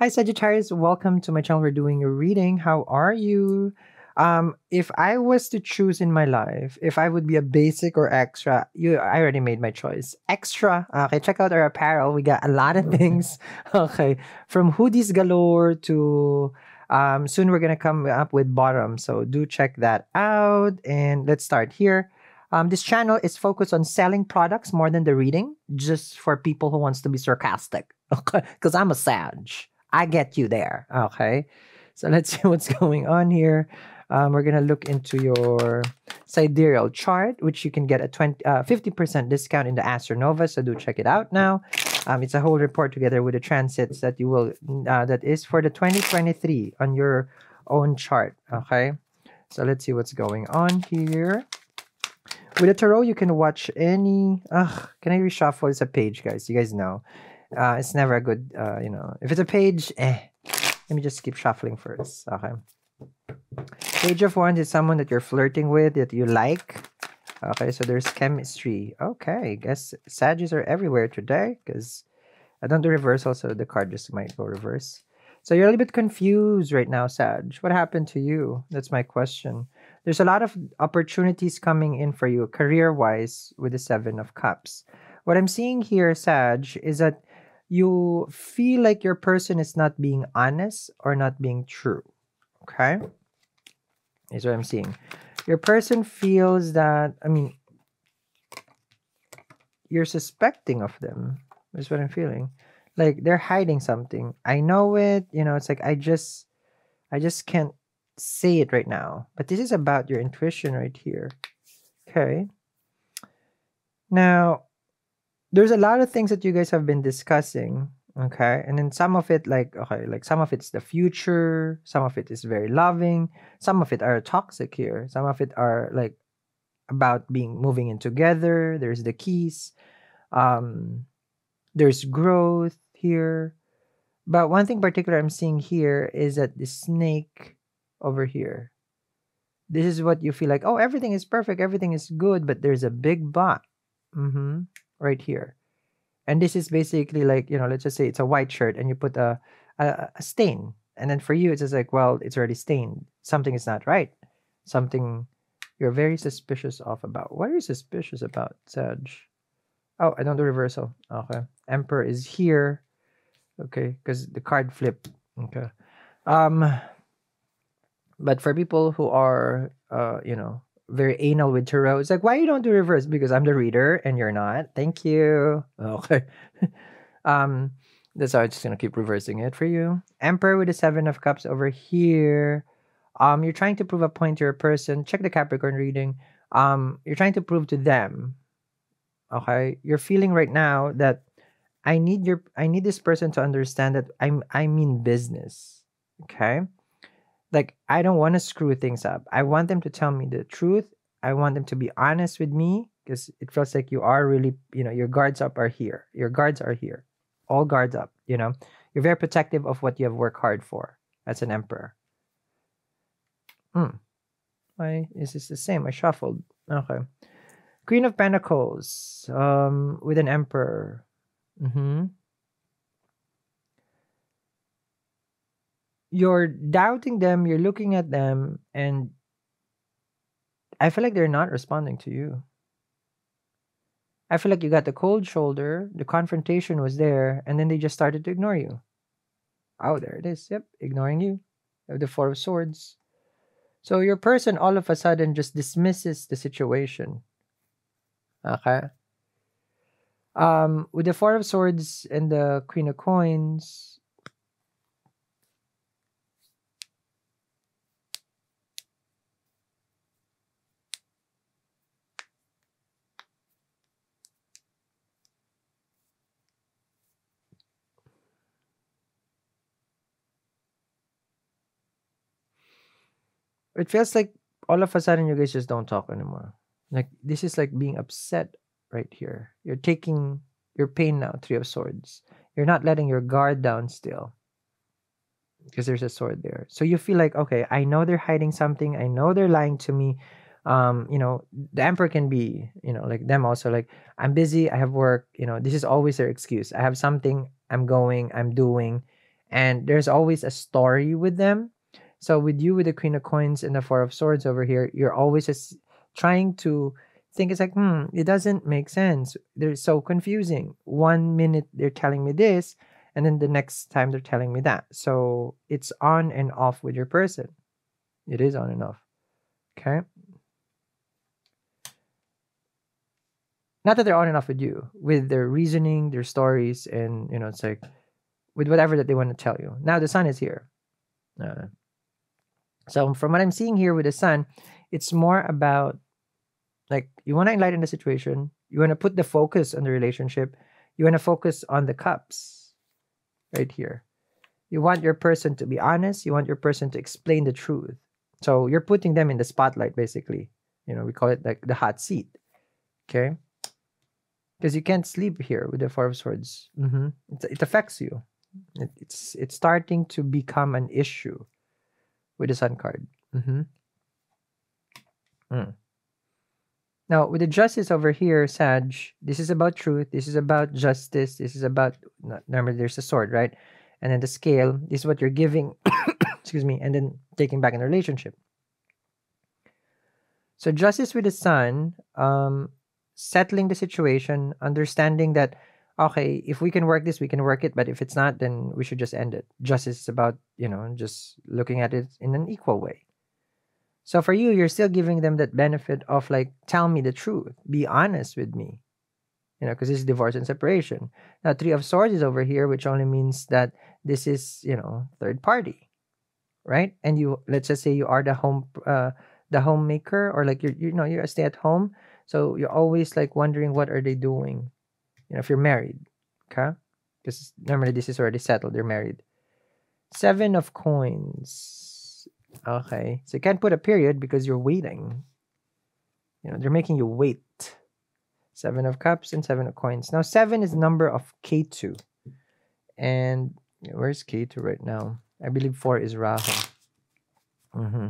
Hi, Sagittarius. Welcome to my channel. We're doing a reading. How are you? Um, if I was to choose in my life, if I would be a basic or extra, you I already made my choice. Extra. Okay, check out our apparel. We got a lot of things. Okay. From hoodies galore to um soon we're gonna come up with bottoms. So do check that out. And let's start here. Um, this channel is focused on selling products more than the reading, just for people who wants to be sarcastic. Okay, because I'm a Sag. I get you there. Okay, so let's see what's going on here. Um, we're gonna look into your sidereal chart, which you can get a 20, uh, 50% discount in the Astronova. So do check it out now. Um, it's a whole report together with the transits that you will uh, that is for the 2023 on your own chart. Okay, so let's see what's going on here. With a tarot, you can watch any. Ugh, can I reshuffle? It's a page, guys. You guys know, uh, it's never a good. Uh, you know, if it's a page, eh. Let me just keep shuffling first. Okay. Page of Wands is someone that you're flirting with that you like. Okay, so there's chemistry. Okay, I guess Sages are everywhere today because I don't do reversal, so the card just might go reverse. So you're a little bit confused right now, Sag. What happened to you? That's my question. There's a lot of opportunities coming in for you career wise with the Seven of Cups. What I'm seeing here, Sag, is that you feel like your person is not being honest or not being true. Okay? Is what I'm seeing. Your person feels that, I mean, you're suspecting of them, is what I'm feeling. Like they're hiding something. I know it, you know, it's like I just I just can't say it right now. But this is about your intuition right here. Okay. Now, there's a lot of things that you guys have been discussing okay? And then some of it like okay like some of it's the future some of it is very loving some of it are toxic here some of it are like about being moving in together there's the keys um there's growth here. But one thing particular i'm seeing here is that the snake over here this is what you feel like oh everything is perfect everything is good but there's a big but. Mm-hmm, right here. And this is basically like you know let's just say it's a white shirt and you put a, a, a stain. And then for you it's just like well it's already stained. Something is not right. Something you're very suspicious of about. What are you suspicious about Sag? oh i don't do reversal. Okay. Emperor is here. Okay. Because the card flipped okay. Um but for people who are uh you know very anal with tarot. It's like, why you don't do reverse? Because I'm the reader and you're not. Thank you. Okay. um, that's how I'm just gonna keep reversing it for you. Emperor with the seven of cups over here. Um, you're trying to prove a point to your person. Check the Capricorn reading. Um, you're trying to prove to them. Okay, you're feeling right now that I need your I need this person to understand that I'm I mean business. Okay like I don't want to screw things up. I want them to tell me the truth. I want them to be honest with me because it feels like you are really, you know, your guards up are here. Your guards are here. All guards up, you know. You're very protective of what you have worked hard for as an emperor. Hmm. Why is this the same? I shuffled. Okay. Queen of Pentacles um, with an emperor. Mm-hmm. You're doubting them, you're looking at them, and I feel like they're not responding to you. I feel like you got the cold shoulder, the confrontation was there, and then they just started to ignore you. Oh, there it is. Yep, ignoring you. The Four of Swords. So your person all of a sudden just dismisses the situation. Okay. Um, with the Four of Swords and the Queen of Coins, it feels like all of a sudden you guys just don't talk anymore. Like this is like being upset right here. You're taking your pain now, three of swords. You're not letting your guard down still. Because there's a sword there. So you feel like, okay, I know they're hiding something. I know they're lying to me. Um, you know, the emperor can be, you know, like them also like, I'm busy, I have work, you know, this is always their excuse. I have something, I'm going, I'm doing, and there's always a story with them. So with you with the Queen of Coins and the Four of Swords over here, you're always just trying to think it's like, hmm, it doesn't make sense. They're so confusing. One minute they're telling me this, and then the next time they're telling me that. So it's on and off with your person. It is on and off. Okay. Not that they're on and off with you, with their reasoning, their stories, and you know, it's like with whatever that they want to tell you. Now the sun is here. Uh, so from what I'm seeing here with the sun, it's more about like you want to enlighten the situation, you want to put the focus on the relationship, you want to focus on the cups right here. You want your person to be honest, you want your person to explain the truth. So you're putting them in the spotlight basically. You know, we call it like the hot seat. Okay? Because you can't sleep here with the Four of Swords. Mm-hmm. It, it affects you. It, it's it's starting to become an issue with the Sun card. Mm-hmm. Mm. Now, with the justice over here, Sag, this is about truth. This is about justice. This is about, remember, there's a sword, right? And then the scale, this is what you're giving, excuse me, and then taking back in a relationship. So, justice with the sun, um, settling the situation, understanding that, okay, if we can work this, we can work it, but if it's not, then we should just end it. Justice is about, you know, just looking at it in an equal way. So for you, you're still giving them that benefit of like, tell me the truth, be honest with me, you know, because this is divorce and separation. Now, Three of Swords is over here, which only means that this is, you know, third party, right? And you, let's just say you are the home, uh, the homemaker, or like you're, you know, you're a stay at home. So you're always like wondering what are they doing, you know, if you're married, okay? Because normally this is already settled. You're married. Seven of Coins Okay. So you can't put a period because you're waiting. You know, they're making you wait. Seven of cups and seven of coins. Now, seven is number of Ketu. And where's Ketu right now? I believe four is Rahu. Mm-hmm.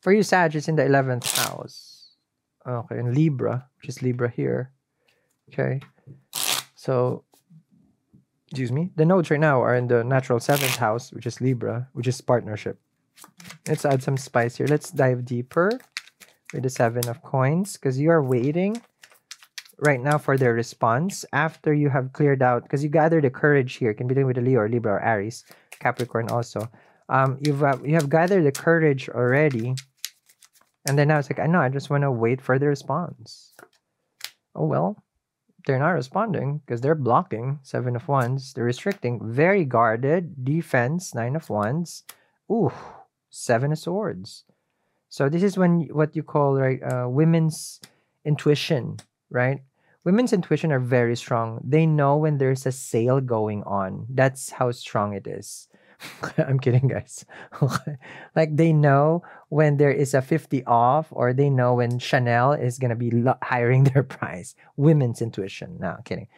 For you, Sag, it's in the 11th house. Okay, and Libra, which is Libra here. Okay. So, excuse me. The nodes right now are in the natural 7th house, which is Libra, which is partnership. Let's add some spice here. Let's dive deeper with the seven of coins because you are waiting right now for their response after you have cleared out because you gather the courage here. It can be doing with the Leo or Libra or Aries, Capricorn also. Um, you've uh, you have gathered the courage already, and then now it's like I know I just want to wait for the response. Oh well, they're not responding because they're blocking. Seven of Wands. They're restricting. Very guarded. Defense. Nine of Wands. Ooh, Seven of Swords. So this is when what you call right uh, women's intuition, right? Women's intuition are very strong. They know when there's a sale going on. That's how strong it is. I'm kidding, guys. like they know when there is a 50 off, or they know when Chanel is gonna be hiring their price. Women's intuition. No, kidding.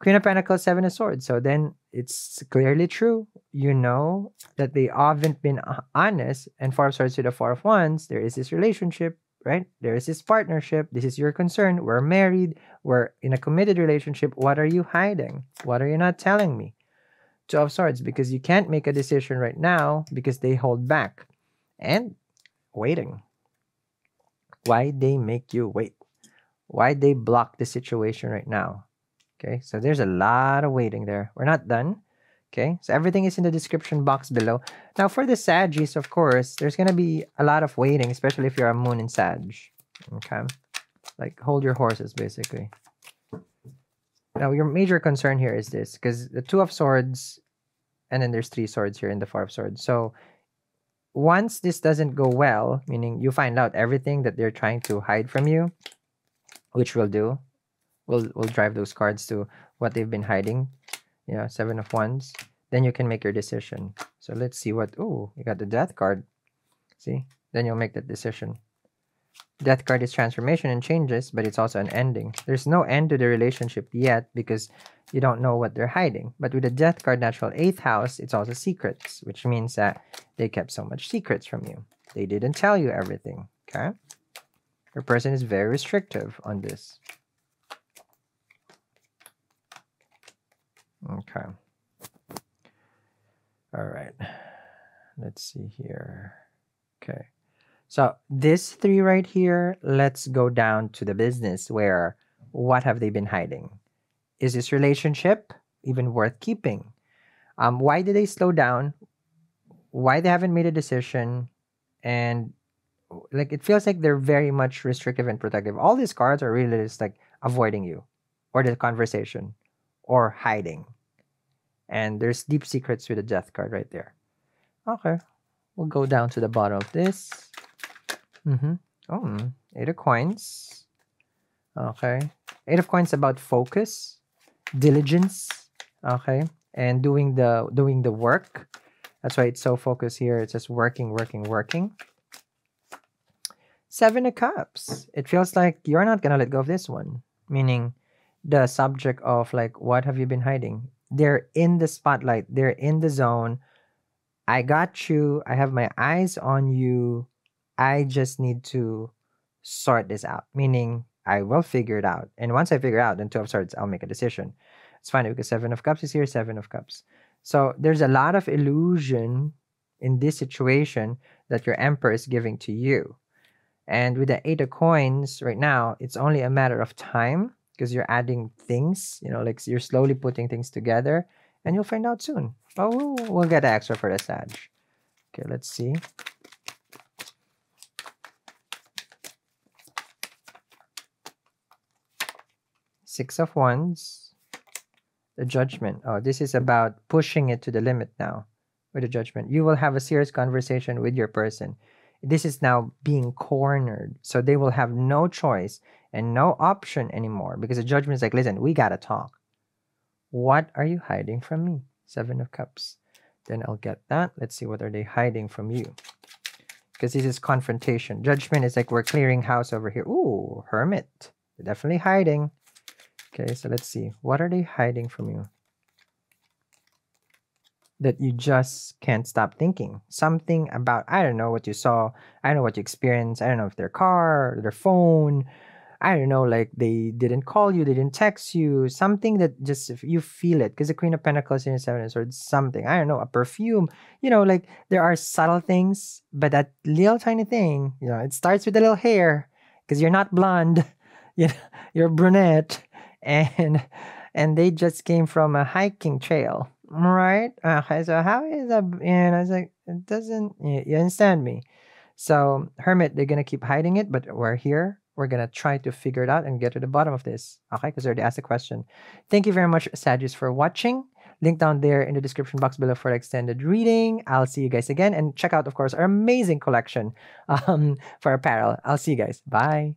Queen of Pentacles, Seven of Swords. So then it's clearly true. You know that they haven't been honest. And Four of Swords to the Four of Wands, there is this relationship, right? There is this partnership. This is your concern. We're married. We're in a committed relationship. What are you hiding? What are you not telling me? Two of Swords, because you can't make a decision right now because they hold back and waiting. Why they make you wait? Why they block the situation right now? Okay, so there's a lot of waiting there. We're not done. Okay, so everything is in the description box below. Now for the Saggies, of course, there's going to be a lot of waiting, especially if you're a moon and Sag. Okay, like hold your horses, basically. Now your major concern here is this, because the Two of Swords, and then there's three swords here in the Four of Swords. So once this doesn't go well, meaning you find out everything that they're trying to hide from you, which will do, we'll we'll drive those cards to what they've been hiding. Yeah, seven of wands. Then you can make your decision. So let's see what. Oh, you got the death card. See, then you'll make that decision. Death card is transformation and changes, but it's also an ending. There's no end to the relationship yet because you don't know what they're hiding. But with the death card, natural eighth house, it's also secrets, which means that they kept so much secrets from you. They didn't tell you everything. Okay, your person is very restrictive on this. Okay. All right. Let's see here. Okay. So this three right here, let's go down to the business where what have they been hiding? Is this relationship even worth keeping? Um, why did they slow down? Why they haven't made a decision? And like it feels like they're very much restrictive and protective. All these cards are really just like avoiding you or the conversation or hiding. And there's deep secrets with the death card right there. Okay. We'll go down to the bottom of this. Mm-hmm. Oh, eight of coins. Okay. Eight of coins about focus, diligence. Okay. And doing the doing the work. That's why it's so focused here. It's just working, working, working. Seven of Cups. It feels like you're not gonna let go of this one. Meaning the subject of like what have you been hiding? They're in the spotlight, they're in the zone. I got you, I have my eyes on you. I just need to sort this out. Meaning I will figure it out. And once I figure out, then two of swords, I'll make a decision. It's funny because seven of cups is here, seven of cups. So there's a lot of illusion in this situation that your emperor is giving to you. And with the eight of coins right now, it's only a matter of time because you're adding things, you know, like you're slowly putting things together and you'll find out soon. Oh, we'll, get extra for the Sag. Okay, let's see. Six of Wands. The Judgment. Oh, this is about pushing it to the limit now with the Judgment. You will have a serious conversation with your person this is now being cornered. So they will have no choice and no option anymore because the judgment is like, listen, we got to talk. What are you hiding from me? Seven of Cups. Then I'll get that. Let's see what are they hiding from you. Because this is confrontation. Judgment is like we're clearing house over here. Ooh, Hermit. They're definitely hiding. Okay, so let's see. What are they hiding from you? that you just can't stop thinking. Something about, I don't know what you saw, I don't know what you experienced, I don't know if their car, their phone, I don't know, like they didn't call you, they didn't text you, something that just if you feel it. Because the Queen of Pentacles in Seven of Swords, something, I don't know, a perfume, you know, like there are subtle things, but that little tiny thing, you know, it starts with a little hair because you're not blonde, you know, you're brunette, and and they just came from a hiking trail right? Okay, so how is that? And I was like, it doesn't, you, understand me? So, Hermit, they're to keep hiding it, but we're here. We're to try to figure it out and get to the bottom of this. Okay, because they already asked the question. Thank you very much, Sagittarius, for watching. Link down there in the description box below for extended reading. I'll see you guys again. And check out, of course, our amazing collection um, for apparel. I'll see you guys. Bye.